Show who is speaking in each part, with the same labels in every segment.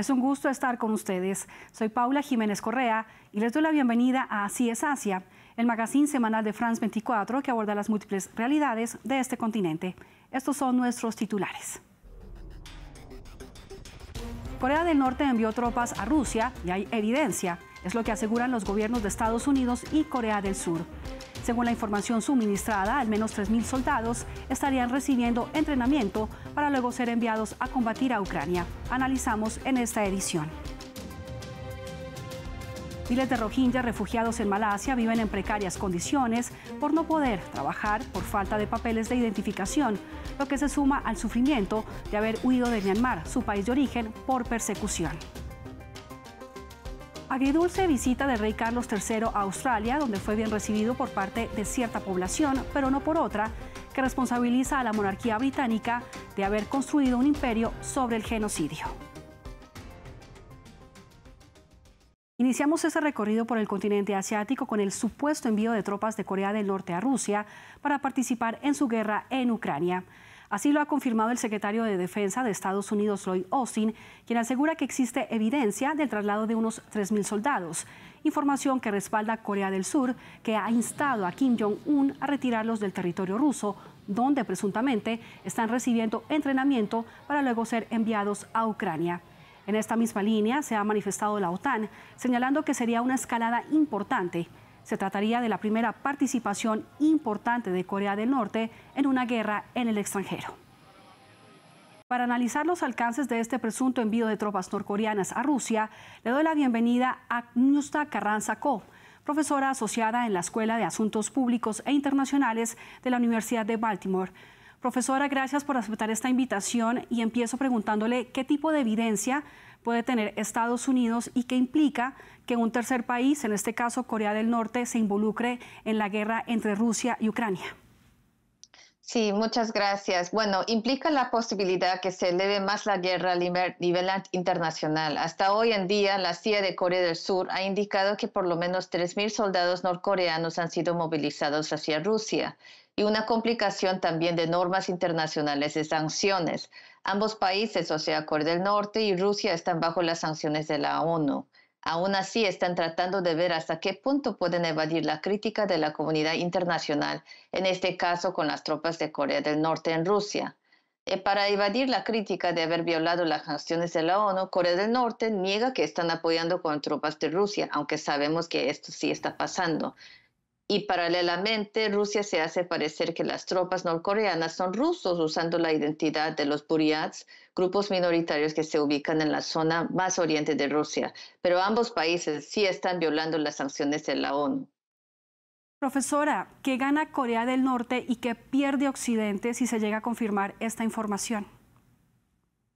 Speaker 1: Es un gusto estar con ustedes. Soy Paula Jiménez Correa y les doy la bienvenida a Así es Asia, el magazine semanal de France 24 que aborda las múltiples realidades de este continente. Estos son nuestros titulares. Corea del Norte envió tropas a Rusia y hay evidencia, es lo que aseguran los gobiernos de Estados Unidos y Corea del Sur. Según la información suministrada, al menos 3.000 soldados estarían recibiendo entrenamiento para luego ser enviados a combatir a Ucrania. Analizamos en esta edición. Miles de rohingyas refugiados en Malasia viven en precarias condiciones por no poder trabajar por falta de papeles de identificación, lo que se suma al sufrimiento de haber huido de Myanmar, su país de origen, por persecución. Agridulce visita del rey Carlos III a Australia, donde fue bien recibido por parte de cierta población, pero no por otra, que responsabiliza a la monarquía británica de haber construido un imperio sobre el genocidio. Iniciamos ese recorrido por el continente asiático con el supuesto envío de tropas de Corea del Norte a Rusia para participar en su guerra en Ucrania. Así lo ha confirmado el secretario de Defensa de Estados Unidos, Lloyd Austin, quien asegura que existe evidencia del traslado de unos 3.000 soldados, información que respalda Corea del Sur, que ha instado a Kim Jong-un a retirarlos del territorio ruso, donde presuntamente están recibiendo entrenamiento para luego ser enviados a Ucrania. En esta misma línea se ha manifestado la OTAN, señalando que sería una escalada importante se trataría de la primera participación importante de Corea del Norte en una guerra en el extranjero. Para analizar los alcances de este presunto envío de tropas norcoreanas a Rusia, le doy la bienvenida a Nusta Carranza Ko, profesora asociada en la Escuela de Asuntos Públicos e Internacionales de la Universidad de Baltimore. Profesora, gracias por aceptar esta invitación y empiezo preguntándole qué tipo de evidencia puede tener Estados Unidos y qué implica que un tercer país, en este caso Corea del Norte, se involucre en la guerra entre Rusia y Ucrania.
Speaker 2: Sí, muchas gracias. Bueno, implica la posibilidad que se eleve más la guerra a nivel internacional. Hasta hoy en día, la CIA de Corea del Sur ha indicado que por lo menos 3.000 soldados norcoreanos han sido movilizados hacia Rusia y una complicación también de normas internacionales de sanciones. Ambos países, o sea, Corea del Norte y Rusia, están bajo las sanciones de la ONU. Aún así, están tratando de ver hasta qué punto pueden evadir la crítica de la comunidad internacional, en este caso con las tropas de Corea del Norte en Rusia. Eh, para evadir la crítica de haber violado las sanciones de la ONU, Corea del Norte niega que están apoyando con tropas de Rusia, aunque sabemos que esto sí está pasando. Y paralelamente, Rusia se hace parecer que las tropas norcoreanas son rusos usando la identidad de los Buryats, grupos minoritarios que se ubican en la zona más oriente de Rusia. Pero ambos países sí están violando las sanciones de la ONU.
Speaker 1: Profesora, ¿qué gana Corea del Norte y qué pierde Occidente si se llega a confirmar esta información?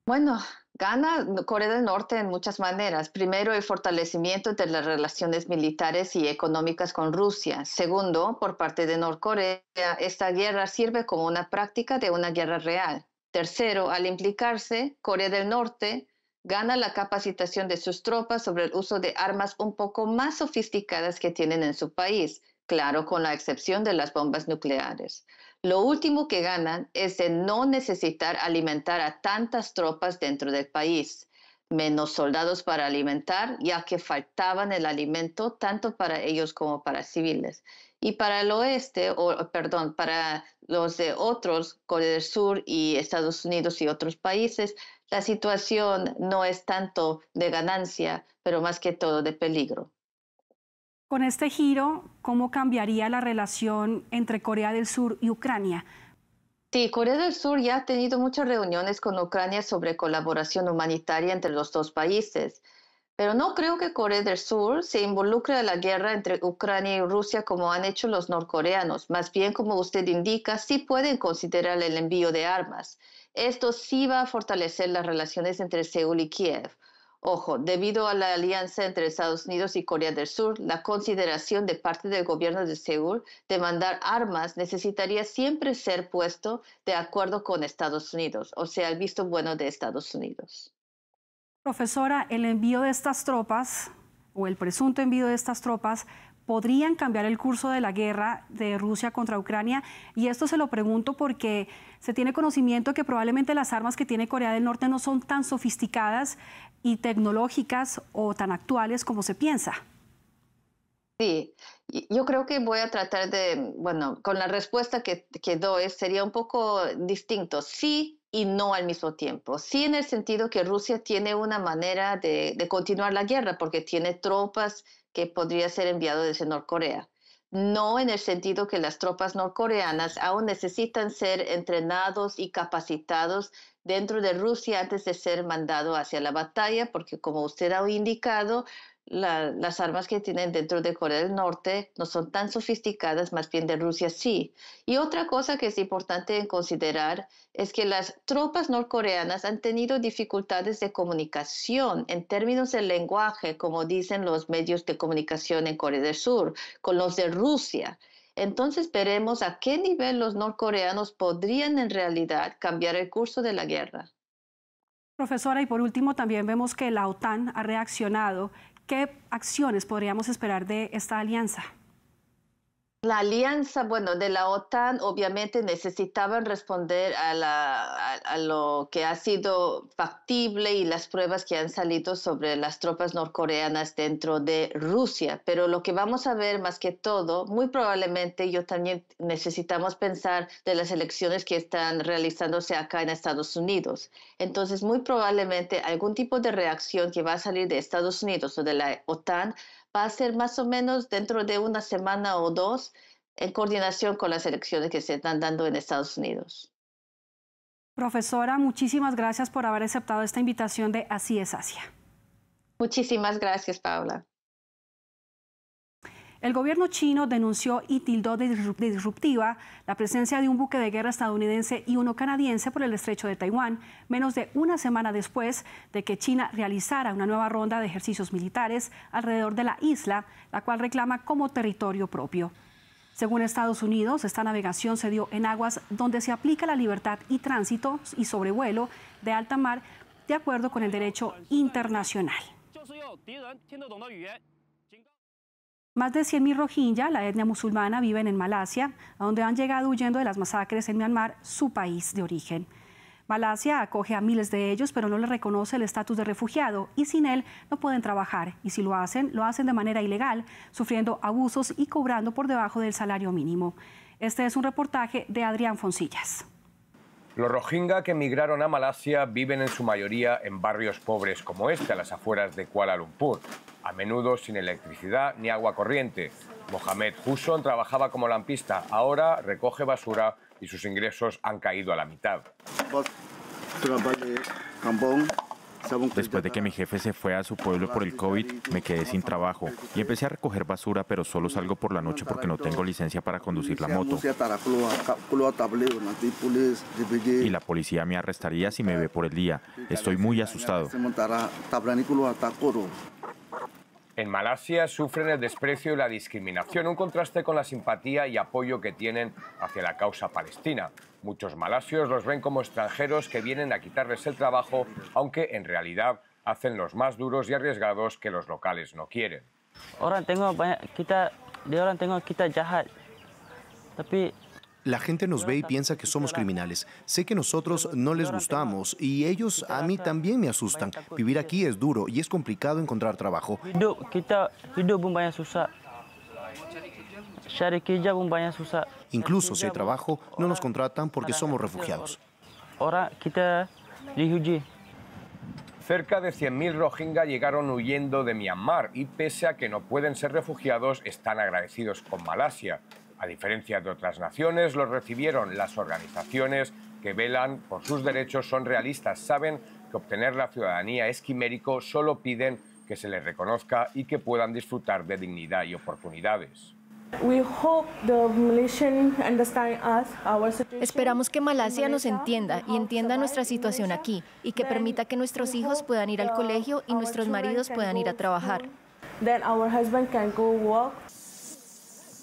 Speaker 2: Bueno, Gana Corea del Norte en muchas maneras. Primero, el fortalecimiento de las relaciones militares y económicas con Rusia. Segundo, por parte de Norcorea, esta guerra sirve como una práctica de una guerra real. Tercero, al implicarse, Corea del Norte gana la capacitación de sus tropas sobre el uso de armas un poco más sofisticadas que tienen en su país, claro, con la excepción de las bombas nucleares. Lo último que ganan es de no necesitar alimentar a tantas tropas dentro del país, menos soldados para alimentar, ya que faltaban el alimento tanto para ellos como para civiles. Y para el oeste, o perdón, para los de otros, Corea del Sur y Estados Unidos y otros países, la situación no es tanto de ganancia, pero más que todo de peligro.
Speaker 1: Con este giro, ¿cómo cambiaría la relación entre Corea del Sur y Ucrania?
Speaker 2: Sí, Corea del Sur ya ha tenido muchas reuniones con Ucrania sobre colaboración humanitaria entre los dos países, pero no creo que Corea del Sur se involucre en la guerra entre Ucrania y Rusia como han hecho los norcoreanos. Más bien, como usted indica, sí pueden considerar el envío de armas. Esto sí va a fortalecer las relaciones entre Seúl y Kiev. Ojo, debido a la alianza entre Estados Unidos y Corea del Sur, la consideración de parte del gobierno de Seúl de mandar armas necesitaría siempre ser puesto de acuerdo con Estados Unidos, o sea, el visto bueno de Estados Unidos.
Speaker 1: Profesora, el envío de estas tropas o el presunto envío de estas tropas podrían cambiar el curso de la guerra de Rusia contra Ucrania. Y esto se lo pregunto porque se tiene conocimiento que probablemente las armas que tiene Corea del Norte no son tan sofisticadas y tecnológicas o tan actuales como se piensa.
Speaker 2: Sí, yo creo que voy a tratar de, bueno, con la respuesta que, que doy sería un poco distinto. Sí, y no al mismo tiempo. Sí en el sentido que Rusia tiene una manera de, de, continuar la guerra porque tiene tropas que podría ser enviado desde Norcorea. No en el sentido que las tropas norcoreanas aún necesitan ser entrenados y capacitados dentro de Rusia antes de ser mandado hacia la batalla, porque como usted ha indicado, las armas que tienen dentro de Corea del Norte no son tan sofisticadas, más bien de Rusia sí. Y otra cosa que es importante considerar es que las tropas norcoreanas han tenido dificultades de comunicación en términos del lenguaje, como dicen los medios de comunicación en Corea del Sur, con los de Rusia. Entonces veremos a qué nivel los norcoreanos podrían en realidad cambiar el curso de la guerra.
Speaker 1: Profesora, y por último también vemos que la OTAN ha reaccionado ¿Qué acciones podríamos esperar de esta alianza?
Speaker 2: La alianza, bueno, de la OTAN obviamente necesitaban responder a, lo que ha sido factible y las pruebas que han salido sobre las tropas norcoreanas dentro de Rusia. Pero lo que vamos a ver más que todo, muy probablemente yo también necesitamos pensar de las elecciones que están realizándose acá en Estados Unidos. Entonces, muy probablemente algún tipo de reacción que va a salir de Estados Unidos o de la OTAN va a ser más o menos dentro de una semana o dos en coordinación con las elecciones que se están dando en Estados Unidos.
Speaker 1: Profesora, muchísimas gracias por haber aceptado esta invitación de Así es Asia.
Speaker 2: Muchísimas gracias, Paula.
Speaker 1: El gobierno chino denunció y tildó de disruptiva la presencia de un buque de guerra estadounidense y uno canadiense por el estrecho de Taiwán, menos de una semana después de que China realizara una nueva ronda de ejercicios militares alrededor de la isla, la cual reclama como territorio propio. Según Estados Unidos, esta navegación se dio en aguas donde se aplica la libertad y tránsito y sobrevuelo de alta mar de acuerdo con el derecho internacional. Más de 100.000 rohingya, la etnia musulmana, viven en Malasia, a donde han llegado huyendo de las masacres en Myanmar, su país de origen. Malasia acoge a miles de ellos, pero no les reconoce el estatus de refugiado y sin él no pueden trabajar. Y si lo hacen, lo hacen de manera ilegal, sufriendo abusos y cobrando por debajo del salario mínimo. Este es un reportaje de Adrián Foncillas.
Speaker 3: Los rohingya que emigraron a Malasia viven en su mayoría en barrios pobres como este, a las afueras de Kuala Lumpur a menudo sin electricidad ni agua corriente. Mohamed Husson trabajaba como lampista, ahora recoge basura y sus ingresos han caído a la mitad.
Speaker 4: Después de que mi jefe se fue a su pueblo por el COVID, me quedé sin trabajo y empecé a recoger basura, pero solo salgo por la noche porque no tengo licencia para conducir la moto. Y la policía me arrestaría si me ve por el día. Estoy muy asustado.
Speaker 3: En Malasia sufren el desprecio y la discriminación, un contraste con la simpatía y apoyo que tienen hacia la causa palestina. Muchos malasios los ven como extranjeros que vienen a quitarles el trabajo, aunque en realidad hacen los más duros y arriesgados que los locales no quieren.
Speaker 5: Orang tengo kita. Tapi
Speaker 6: la gente nos ve y piensa que somos criminales. Sé que nosotros no les gustamos y ellos a mí también me asustan. Vivir aquí es duro y es complicado encontrar trabajo. Incluso si hay trabajo, no nos contratan porque somos refugiados.
Speaker 3: Cerca de 100.000 Rohingya llegaron huyendo de Myanmar y pese a que no pueden ser refugiados, están agradecidos con Malasia. A diferencia de otras naciones, los recibieron las organizaciones que velan por sus derechos, son realistas, saben que obtener la ciudadanía es quimérico, solo piden que se les reconozca y que puedan disfrutar de dignidad y oportunidades.
Speaker 7: Esperamos que Malasia nos entienda y entienda nuestra situación aquí y que permita que nuestros hijos puedan ir al colegio y nuestros maridos puedan ir a trabajar.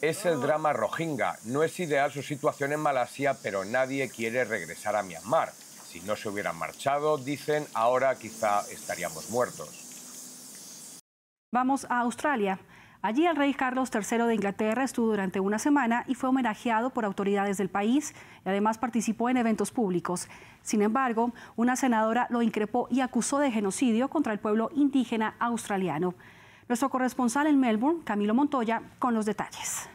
Speaker 3: Es el drama Rohingya. No es ideal su situación en Malasia, pero nadie quiere regresar a Myanmar. Si no se hubieran marchado, dicen, ahora quizá estaríamos muertos.
Speaker 1: Vamos a Australia. Allí el rey Carlos III de Inglaterra estuvo durante una semana y fue homenajeado por autoridades del país y además participó en eventos públicos. Sin embargo, una senadora lo increpó y acusó de genocidio contra el pueblo indígena australiano. Nuestro corresponsal en Melbourne, Camilo Montoya, con los detalles.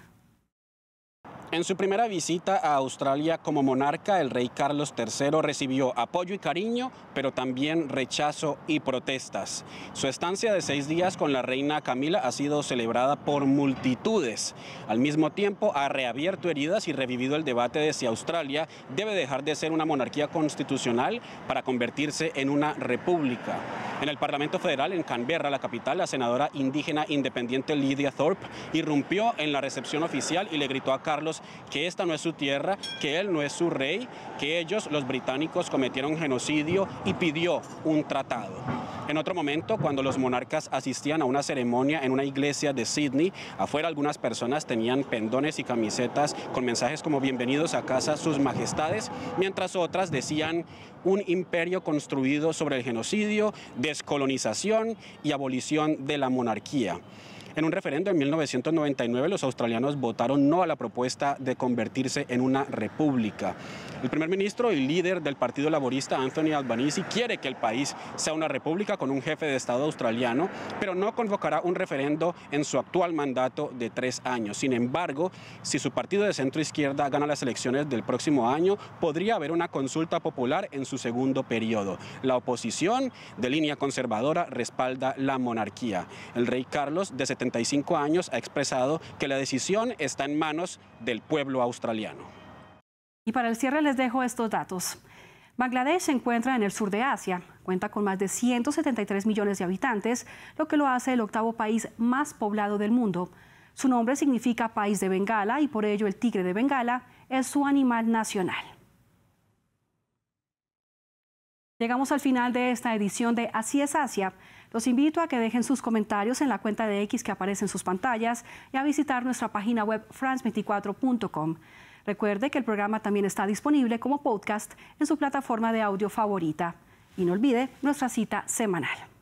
Speaker 8: En su primera visita a Australia como monarca, el rey Carlos III recibió apoyo y cariño, pero también rechazo y protestas. Su estancia de seis días con la reina Camila ha sido celebrada por multitudes. Al mismo tiempo, ha reabierto heridas y revivido el debate de si Australia debe dejar de ser una monarquía constitucional para convertirse en una república. En el Parlamento Federal, en Canberra, la capital, la senadora indígena independiente Lydia Thorpe irrumpió en la recepción oficial y le gritó a Carlos que esta no es su tierra, que él no es su rey, que ellos, los británicos, cometieron genocidio y pidió un tratado. En otro momento, cuando los monarcas asistían a una ceremonia en una iglesia de Sydney, afuera algunas personas tenían pendones y camisetas con mensajes como bienvenidos a casa sus majestades, mientras otras decían un imperio construido sobre el genocidio, descolonización y abolición de la monarquía. En un referendo en 1999 los australianos votaron no a la propuesta de convertirse en una república. El primer ministro y líder del Partido Laborista, Anthony Albanese, quiere que el país sea una república con un jefe de Estado australiano, pero no convocará un referendo en su actual mandato de tres años. Sin embargo, si su partido de centro izquierda gana las elecciones del próximo año, podría haber una consulta popular en su segundo periodo. La oposición de línea conservadora respalda la monarquía. El rey Carlos, de 75 años, ha expresado que la decisión está en manos del pueblo australiano.
Speaker 1: Y para el cierre les dejo estos datos. Bangladesh se encuentra en el sur de Asia, cuenta con más de 173 millones de habitantes, lo que lo hace el octavo país más poblado del mundo. Su nombre significa país de Bengala y por ello el tigre de Bengala es su animal nacional. Llegamos al final de esta edición de Así es Asia. Los invito a que dejen sus comentarios en la cuenta de X que aparece en sus pantallas y a visitar nuestra página web france24.com. Recuerde que el programa también está disponible como podcast en su plataforma de audio favorita. Y no olvide nuestra cita semanal.